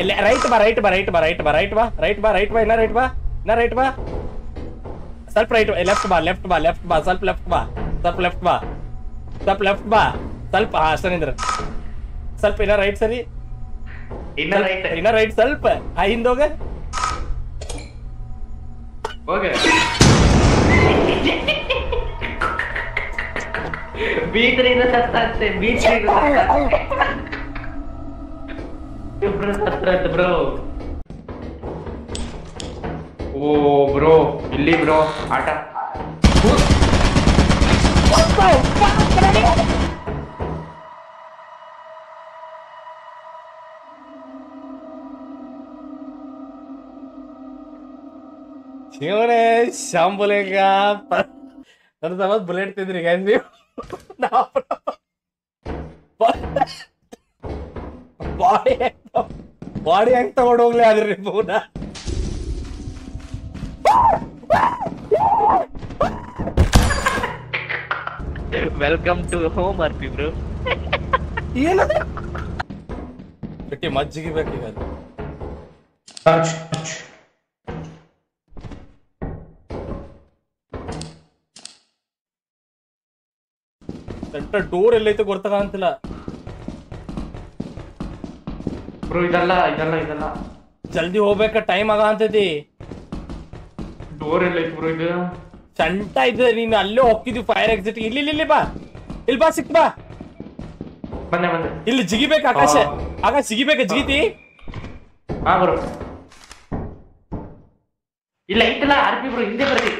ಇಲ್ಲ ರೈಟ್ ಬಾ ರೈಟ್ ಬಾ ರೈಟ್ ಬಾ ರೈಟ್ ಬಾ ರೈಟ್ ಬಾ ರೈಟ್ ಬಾ ರೈಟ್ ಬಾ ಇನ್ನ ರೈಟ್ ಬಾ ಇನ್ನ ರೈಟ್ ಬಾ ಸ್ವಲ್ಪ ರೈಟ್ ಲೆಫ್ಟ್ ಬಾ ಲೆಫ್ಟ್ ಬಾ ಲೆಫ್ಟ್ ಬಾ ಸ್ವಲ್ಪ ಲೆಫ್ಟ್ ಬಾ ಸ್ವಲ್ಪ ಲೆಫ್ಟ್ ಬಾ ಸ್ವಲ್ಪ ಲೆಫ್ಟ್ ಬಾ ಸ್ವಲ್ಪ ಹಾ ಅಷ್ಟೇ ನಿಂದ್ರ ಸ್ವಲ್ಪ ಇನ್ನ ರೈಟ್ ಸರಿ ಇನ್ನ ರೈಟ್ ಇನ್ನ ರೈಟ್ ಸ್ವಲ್ಪ ಆ ಹಿಂದೋಗ ಹೋಗ ಬೀದ್ರಿಂದ ಸತ್ತಾಗ್ತೆ ಬೀದ್ರಿಂದ ಇಬ್ರು ಸತ್ರತ್ ಬ್ರೋ ಓ ಬ್ರೋ ಇಲ್ಲಿ ಬ್ರೋ ಆಟ ಶಿವನೇ ಶಾಂಬುಲೇಗ ನನ್ನ ಸಮತ್ ಬುಲೆಟ್ ತಿಂದ್ರಿ ಗೈಸ್ ನೀವು ಬಾಡಿ ಬಾಡಿ ಹೆಂಗ್ ತಗೊಂಡ್ ಹೋಗ್ಲಿ ಅದ್ರಿ ಮೂನ welcome to home RP bro ಏನದ ಬಿಟ್ಟಿ ಮಜ್ಜಿಗೆ ಬೇಕೀಗ ಅದು ಸೆಂಟರ್ ಡೋರ್ ಎಲ್ಲೈತೆ ಗೊತ್ತಾಗಂತಿಲ್ಲ ಬ್ರೋ ಇದಲ್ಲ ಇದಲ್ಲ ಇದಲ್ಲ. ಜಲ್ದಿ ಹೋಗ್ಬೇಕ? ಟೈಮ್ ಆಗ ಅಂತೈತಿ. ಡೋರ್ ಎಲ್ಲ ಐತಿ ಬ್ರೋ ಇದು. ಸಂಟ ಇದೆ ನೀನು ಅಲ್ಲೇ ಹೋಗ್ತಿದ್ವಿ ಫೈರ್ ಎಕ್ಸಿಟ್ ಇಲ್ಲಿ ಇಲ್ಲಿ ಬಾ. ಇಲ್ಲಿ ಬಾ ಸಿಕ್ ಬಾ. ಬಂದೆ ಬಂದೆ ಇಲ್ಲಿ ಜಿಗಿಬೇಕು ಆಕಾಶ. ಆಗ ಸಿಗಿಬೇಕ ಜಿಗಿತಿ. ಹಾ ಬ್ರೋ ಇಲ್ಲ ಐತಲ್ಲ ಆರ್ಪಿ ಬ್ರೋ ಹಿಂದೆ ಬರ್ತಿ